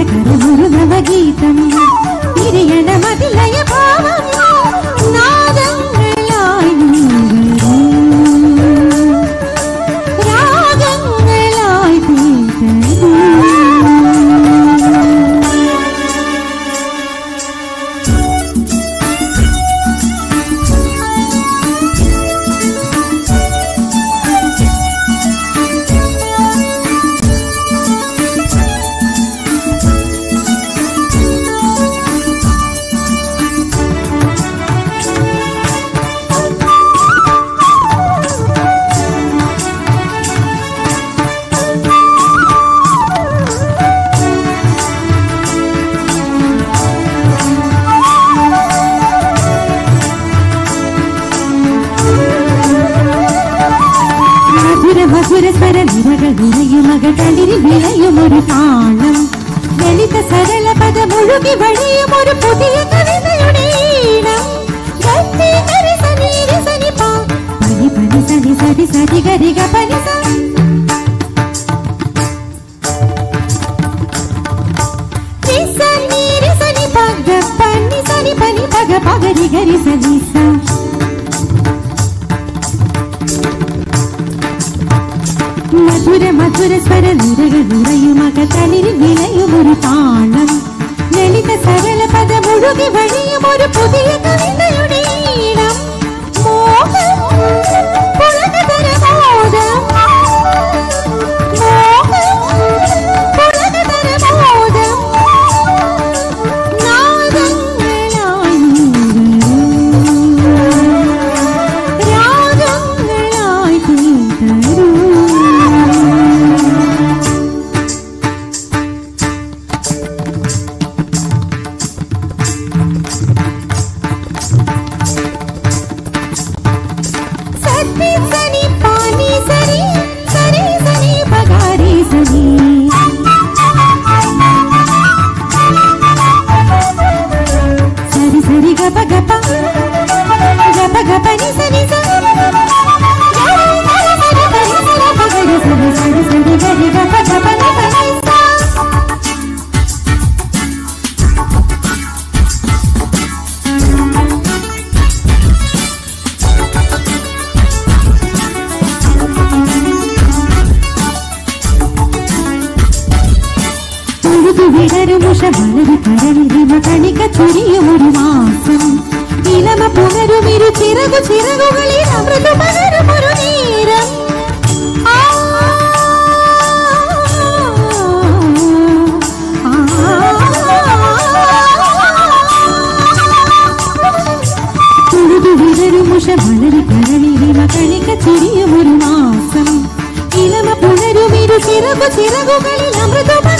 ఎక్కడ గురుగవ சுரஸ்வர விரகள் விரையுமக தளிரில் விளையும் ஒரு தாளம். வெளித்த சரள பத முழுகி வழியும் ஒரு புதிய கவிதையுடைய சரி சரி சரி கரிக பரிசா పగ పగరి గరి సజీసా உறையும் அகத்தலில் விளையும் ஒரு தாளம் லலித சரள பத முழுகி வழியும் ஒரு புதிய கவிதை ಋಷಭಲರಿ ಪರರಿ ಮತನಿಕ ತುರಿಯುವರು ವಾಸಂ ಇಲಮ ಪುನರು ಮಿರು ಚಿರಗು ಚಿರಗುಗಳಿ ಅಮೃತ ಪದರು చిరగుగలి అమృతమ?